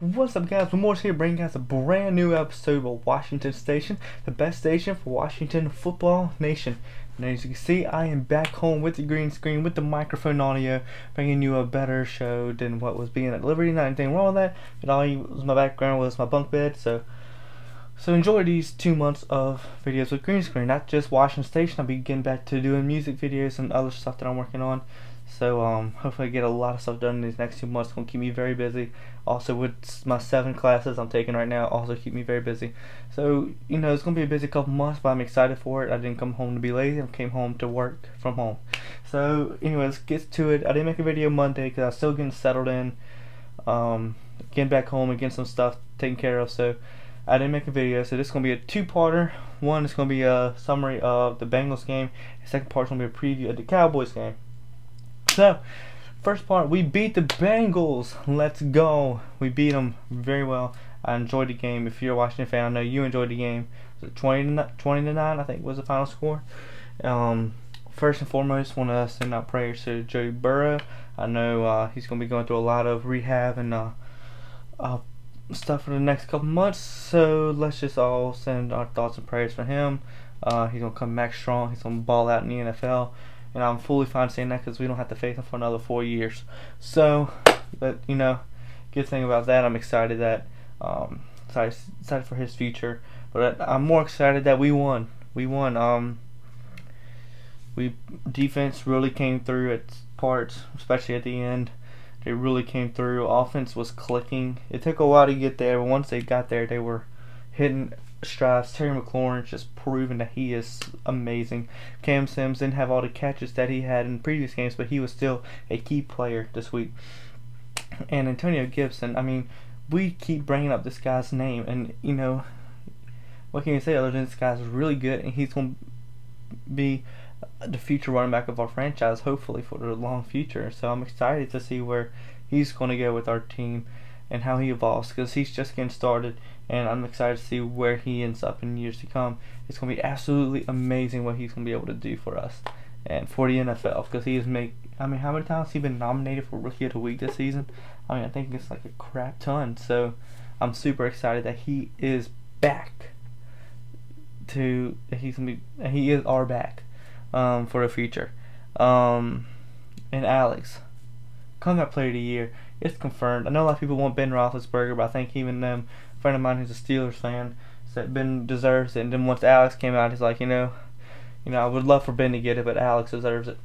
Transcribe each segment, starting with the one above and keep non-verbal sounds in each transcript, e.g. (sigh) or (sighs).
What's up guys, Will Morris here bringing guys a brand new episode of Washington Station, the best station for Washington Football Nation. And as you can see, I am back home with the green screen, with the microphone audio, bringing you a better show than what was being at Liberty. Not anything wrong with that, but all was my background was my bunk bed, so so enjoy these two months of videos with green screen, not just Washington Station. I'll be getting back to doing music videos and other stuff that I'm working on. So um, hopefully I get a lot of stuff done in these next two months. It's gonna keep me very busy. Also with my seven classes I'm taking right now, also keep me very busy. So you know it's gonna be a busy couple months, but I'm excited for it. I didn't come home to be lazy. I came home to work from home. So anyway, let's get to it. I didn't make a video Monday because I was still getting settled in, um, getting back home and getting some stuff taken care of. So I didn't make a video. So this is gonna be a two-parter. One is gonna be a summary of the Bengals game. The second part is gonna be a preview of the Cowboys game. So, first part, we beat the Bengals. Let's go. We beat them very well. I enjoyed the game. If you're a Washington fan, I know you enjoyed the game. Was it 20 to 20 to 9, I think was the final score. Um, first and foremost, want to send out prayers to Joe Burrow. I know uh, he's going to be going through a lot of rehab and uh, uh, stuff for the next couple months. So let's just all send our thoughts and prayers for him. Uh, he's going to come back strong. He's going to ball out in the NFL and I'm fully fine saying that because we don't have to face him for another four years. So, but you know, good thing about that, I'm excited that um, excited, excited for his future. But I'm more excited that we won. We won. Um, we defense really came through at parts, especially at the end. They really came through. Offense was clicking. It took a while to get there, but once they got there, they were hitting strides. Terry McLaurin just proving that he is amazing. Cam Sims didn't have all the catches that he had in previous games, but he was still a key player this week. And Antonio Gibson, I mean, we keep bringing up this guy's name, and you know, what can you say other than this guy's really good, and he's going to be the future running back of our franchise, hopefully for the long future. So I'm excited to see where he's going to go with our team and how he evolves because he's just getting started and I'm excited to see where he ends up in years to come. It's going to be absolutely amazing what he's going to be able to do for us and for the NFL because he has made. I mean, how many times has he been nominated for Rookie of the Week this season? I mean, I think it's like a crap ton. So I'm super excited that he is back. To he's gonna be he is our back um, for the future. Um, and Alex, comeback player of the year. It's confirmed. I know a lot of people want Ben Roethlisberger, but I think even them friend of mine who's a Steelers fan said Ben deserves it. And then once Alex came out, he's like, you know, you know, I would love for Ben to get it, but Alex deserves it.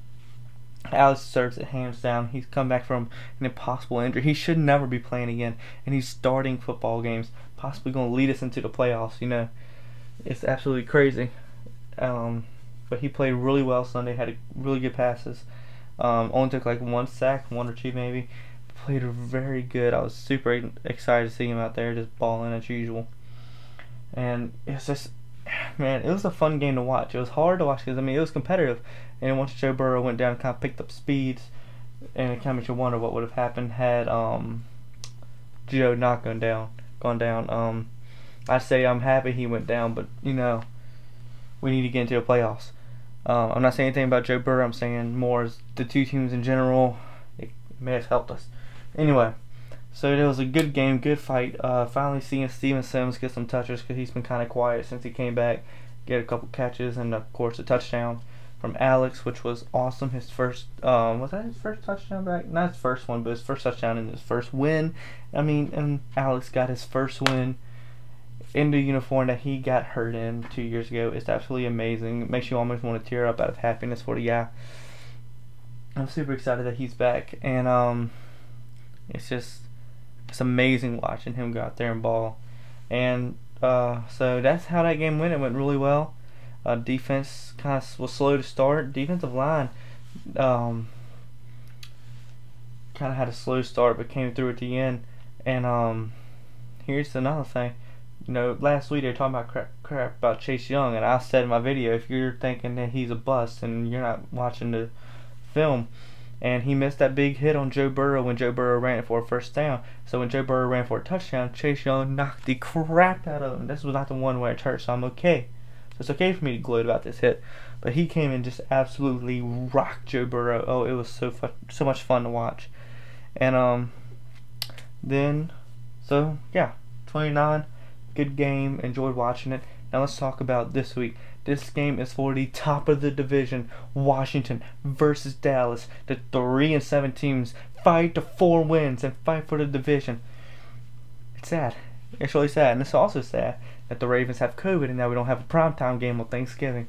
Alex deserves it hands down. He's come back from an impossible injury. He should never be playing again, and he's starting football games, possibly going to lead us into the playoffs. You know, it's absolutely crazy. Um, but he played really well Sunday. Had really good passes. Um, only took like one sack, one or two maybe played very good. I was super excited to see him out there just balling as usual. And it's just, man, it was a fun game to watch. It was hard to watch because I mean it was competitive, and once Joe Burrow went down, kind of picked up speeds, and it kind of makes you wonder what would have happened had um Joe not gone down, gone down. Um, I say I'm happy he went down, but you know, we need to get into the playoffs. Um, I'm not saying anything about Joe Burrow. I'm saying more as the two teams in general. It may have helped us. Anyway, so it was a good game, good fight. Uh, finally seeing Steven Sims get some touches because he's been kind of quiet since he came back. Get a couple catches and of course a touchdown from Alex, which was awesome. His first, um, was that his first touchdown back? Not his first one, but his first touchdown and his first win. I mean, and Alex got his first win in the uniform that he got hurt in two years ago. It's absolutely amazing. It makes you almost want to tear up out of happiness for the guy. I'm super excited that he's back, and um, it's just it's amazing watching him go out there and ball. And uh, so that's how that game went. It went really well. Uh, defense kind of was slow to start. Defensive line um, kind of had a slow start, but came through at the end. And um, here's another thing. You know, last week they were talking about crap, crap about Chase Young, and I said in my video, if you're thinking that he's a bust and you're not watching the film, and he missed that big hit on Joe Burrow when Joe Burrow ran it for a first down. So when Joe Burrow ran for a touchdown, Chase Young knocked the crap out of him. This was not the one where it hurt, so I'm okay. So it's okay for me to gloat about this hit. But he came and just absolutely rocked Joe Burrow. Oh, it was so fun, so much fun to watch. And um, then So yeah, 29, good game. Enjoyed watching it. Now let's talk about this week. This game is for the top of the division. Washington versus Dallas. The three and seven teams fight to four wins and fight for the division. It's sad. It's really sad, and it's also sad that the Ravens have COVID and now we don't have a primetime game on Thanksgiving.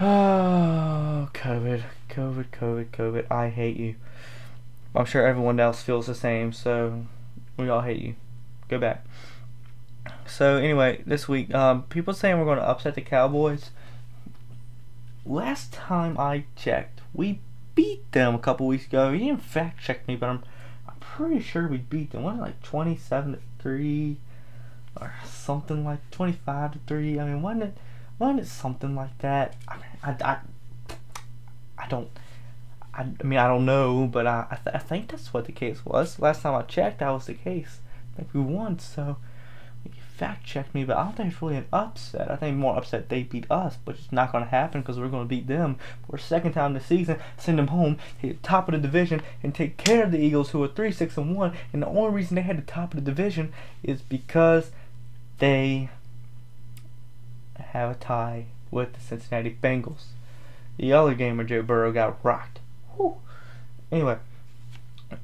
Oh, (sighs) COVID, COVID, COVID, COVID. I hate you. I'm sure everyone else feels the same, so we all hate you. Go back. So anyway, this week, um, people saying we're going to upset the Cowboys. Last time I checked, we beat them a couple weeks ago. You didn't fact check me, but I'm I'm pretty sure we beat them. Wasn't like 27 to three or something like 25 to three. I mean, wasn't it wasn't it something like that? I mean, I, I, I don't. I, I mean, I don't know, but I I, th- I think that's what the case was. Last time I checked, that was the case. I think we won, so fact check me, but I don't think it's really an upset. I think more upset they beat us, but it's not going to happen because we're going to beat them for a second time this season, send them home, hit the top of the division, and take care of the Eagles, who are 3 6 and 1. And the only reason they had the top of the division is because they have a tie with the Cincinnati Bengals. The other game where Joe Burrow got rocked. Whew. Anyway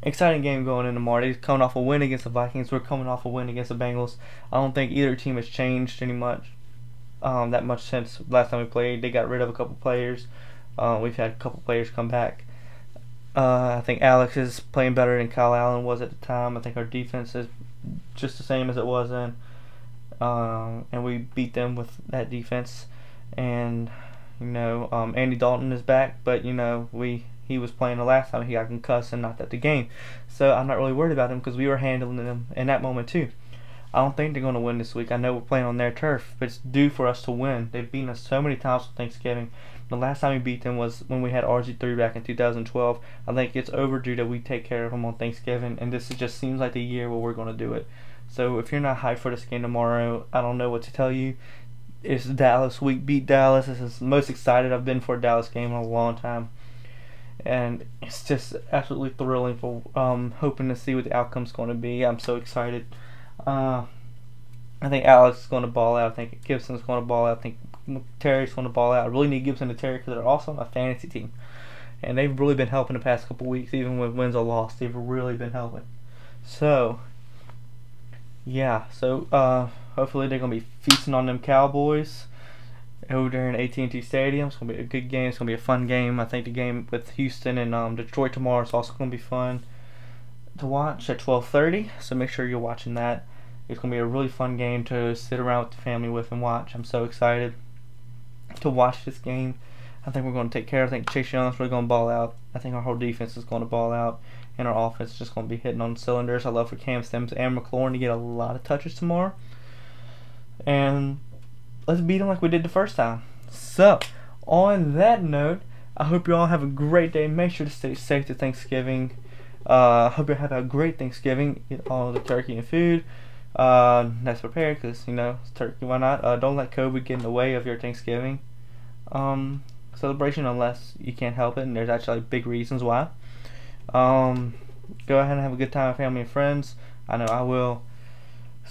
exciting game going into tomorrow. They're coming off a win against the Vikings. We're coming off a win against the Bengals. I don't think either team has changed any much, um, that much since last time we played. They got rid of a couple players. Uh, we've had a couple players come back. Uh, I think Alex is playing better than Kyle Allen was at the time. I think our defense is just the same as it was then. Um, and we beat them with that defense. And, you know, um, Andy Dalton is back, but, you know, we he was playing the last time he got concussed and knocked out the game. So I'm not really worried about him because we were handling them in that moment too. I don't think they're going to win this week. I know we're playing on their turf, but it's due for us to win. They've beaten us so many times for Thanksgiving. The last time we beat them was when we had RG3 back in 2012. I think it's overdue that we take care of them on Thanksgiving, and this just seems like the year where we're going to do it. So if you're not hyped for this game tomorrow, I don't know what to tell you. It's Dallas week. Beat Dallas. This is the most excited I've been for a Dallas game in a long time and it's just absolutely thrilling for um, hoping to see what the outcome's going to be. I'm so excited. Uh, I think Alex is going to ball out. I think Gibson's going to ball out. I think Terry's going to ball out. I really need Gibson and Terry because they're also on my fantasy team, and they've really been helping the past couple weeks, even with wins or loss. They've really been helping. So, yeah. So uh, hopefully they're going to be feasting on them Cowboys over in AT&T Stadium. It's gonna be a good game. It's gonna be a fun game. I think the game with Houston and um, Detroit tomorrow is also gonna be fun to watch at 12:30. So make sure you're watching that. It's gonna be a really fun game to sit around with the family with and watch. I'm so excited to watch this game. I think we're going to take care. I think Chase Young's really going to ball out. I think our whole defense is going to ball out, and our offense is just going to be hitting on cylinders. I love for Cam Sims and McLaurin to get a lot of touches tomorrow. And let's beat them like we did the first time. So, on that note, I hope you all have a great day. Make sure to stay safe to Thanksgiving. Uh, hope you have a great Thanksgiving. Eat all the turkey and food. Uh, that's prepared because you know turkey. Why not? Uh, don't let COVID get in the way of your Thanksgiving um, celebration unless you can't help it, and there's actually big reasons why. Um, go ahead and have a good time with family and friends. I know I will.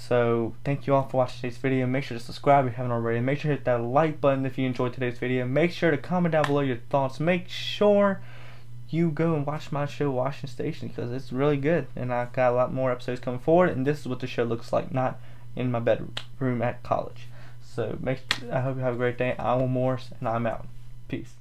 So thank you all for watching today's video. Make sure to subscribe if you haven't already. Make sure to hit that like button if you enjoyed today's video. Make sure to comment down below your thoughts. Make sure you go and watch my show Washington Station because it's really good and I've got a lot more episodes coming forward and this is what the show looks like not in my bedroom at college so make I hope you have a great day I'm Will Morris and I'm out peace